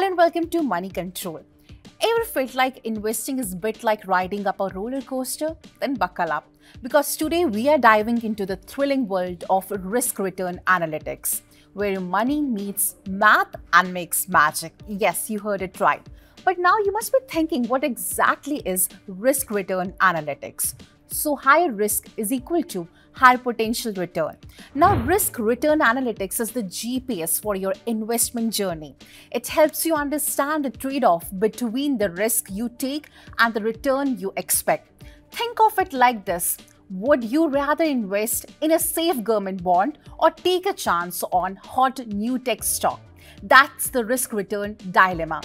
Hello and welcome to Moneycontrol. Ever felt like investing is a bit like riding up a roller coaster? Then buckle up because today we are diving into the thrilling world of risk return analytics, where money meets math and makes magic. Yes, you heard it right. But now you must be thinking what exactly is risk return analytics? So, higher risk is equal to higher potential return. Now, risk return analytics is the GPS for your investment journey. It helps you understand the trade off between the risk you take and the return you expect. Think of it like this would you rather invest in a safe government bond or take a chance on hot new tech stock? That's the risk return dilemma.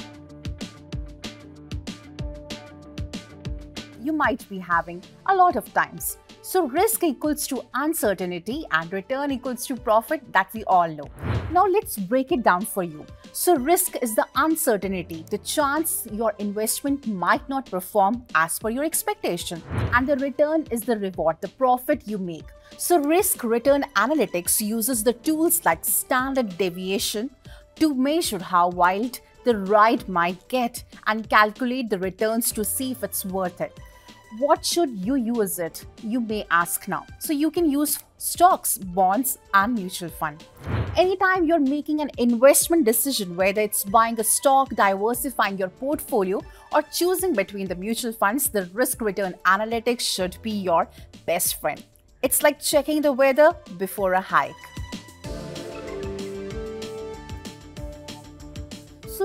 You might be having a lot of times. So risk equals to uncertainty and return equals to profit that we all know. Now let's break it down for you. So risk is the uncertainty, the chance your investment might not perform as per your expectation. And the return is the reward, the profit you make. So risk return analytics uses the tools like standard deviation to measure how wild the ride might get and calculate the returns to see if it's worth it what should you use it? You may ask now. So you can use stocks, bonds, and mutual fund. Anytime you're making an investment decision, whether it's buying a stock, diversifying your portfolio, or choosing between the mutual funds, the risk return analytics should be your best friend. It's like checking the weather before a hike.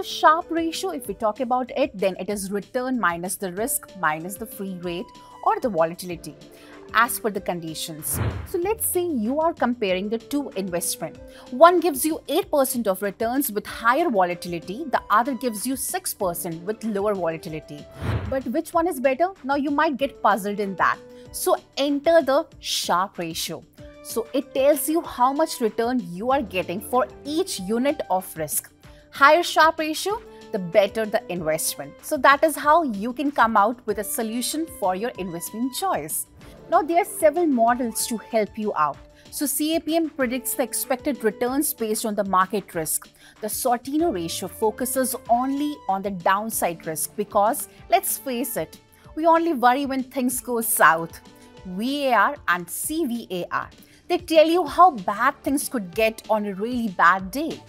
So Sharpe ratio, if we talk about it, then it is return minus the risk minus the free rate or the volatility as per the conditions. So let's say you are comparing the two investment. One gives you 8% of returns with higher volatility, the other gives you 6% with lower volatility. But which one is better? Now you might get puzzled in that. So enter the Sharpe ratio. So it tells you how much return you are getting for each unit of risk higher Sharpe ratio, the better the investment. So that is how you can come out with a solution for your investment choice. Now there are several models to help you out. So CAPM predicts the expected returns based on the market risk. The Sortino ratio focuses only on the downside risk because let's face it, we only worry when things go south. VAR and CVAR. They tell you how bad things could get on a really bad day.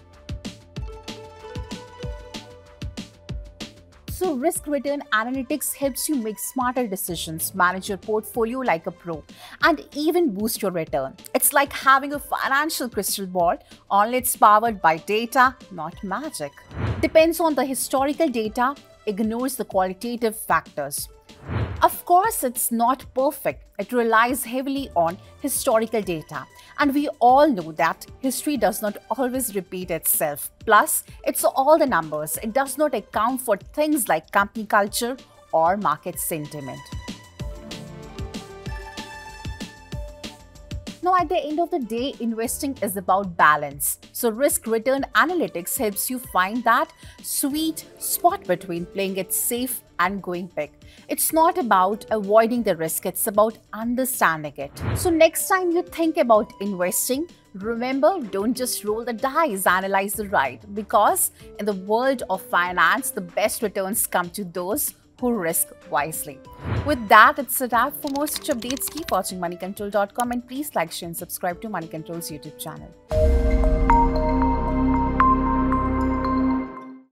So risk return analytics helps you make smarter decisions, manage your portfolio like a pro, and even boost your return. It's like having a financial crystal ball, only it's powered by data, not magic. Depends on the historical data, ignores the qualitative factors. Of course, it's not perfect. It relies heavily on historical data. And we all know that history does not always repeat itself. Plus, it's all the numbers. It does not account for things like company culture or market sentiment. Now, at the end of the day, investing is about balance. So, risk return analytics helps you find that sweet spot between playing it safe and going big. It's not about avoiding the risk, it's about understanding it. So, next time you think about investing, remember don't just roll the dice, analyze the ride. Because in the world of finance, the best returns come to those who risk wisely. With that, it's a wrap. For more such updates, keep watching moneycontrol.com and please like, share, and subscribe to Moneycontrol's YouTube channel.